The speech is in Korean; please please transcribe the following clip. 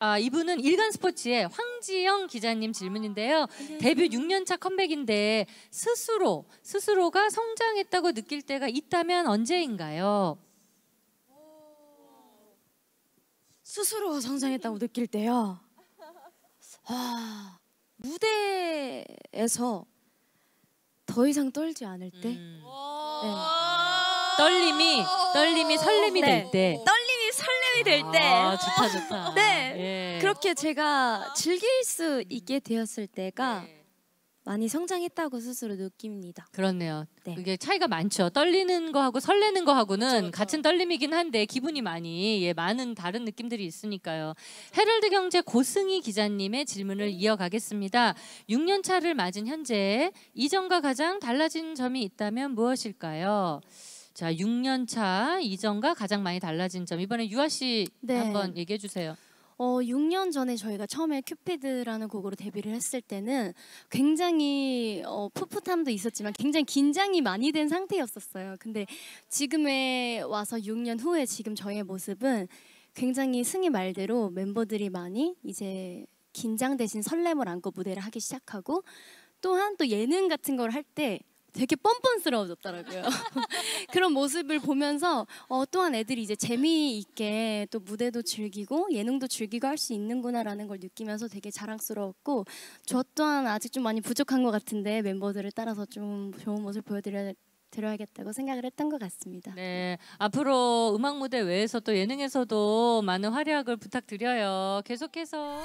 아, 이분은 일간 스포츠의 황지영 기자님 질문인데요. 데뷔 6년차 컴백인데 스스로 스스로가 성장했다고 느낄 때가 있다면 언제인가요? 스스로 성장했다고 느낄 때요. 아, 무대에서 더 이상 떨지 않을 때. 음. 네. 떨림이 떨림이 설렘이 네. 될 때. 설렘이 될 때. 아, 좋다 좋다. 네. 예. 그렇게 제가 즐길 수 있게 되었을 때가 네. 많이 성장했다고 스스로 느낍니다. 그렇네요. 네. 그게 차이가 많죠. 떨리는 거하고 설레는 거하고는 같은 떨림이긴 한데 기분이 많이 예, 많은 다른 느낌들이 있으니까요. 헤럴드 경제 고승희 기자님의 질문을 이어가겠습니다. 6년 차를 맞은 현재 이전과 가장 달라진 점이 있다면 무엇일까요? 자, 6년 차 이전과 가장 많이 달라진 점 이번에 유아 씨 네. 한번 얘기해 주세요. 어, 6년 전에 저희가 처음에 큐피드라는 곡으로 데뷔를 했을 때는 굉장히 어, 풋풋함도 있었지만 굉장히 긴장이 많이 된 상태였었어요. 근데 지금에 와서 6년 후에 지금 저희의 모습은 굉장히 승희 말대로 멤버들이 많이 이제 긴장 대신 설렘을 안고 무대를 하기 시작하고 또한 또 예능 같은 걸 할 때 되게 뻔뻔스러워졌더라고요. 그런 모습을 보면서 어, 또한 애들이 이제 재미있게 또 무대도 즐기고 예능도 즐기고 할 수 있는구나라는 걸 느끼면서 되게 자랑스러웠고 저 또한 아직 좀 많이 부족한 것 같은데 멤버들을 따라서 좀 좋은 모습 보여드려야 드려야겠다고 생각을 했던 것 같습니다. 네, 앞으로 음악 무대 외에서 또 예능에서도 많은 활약을 부탁드려요. 계속해서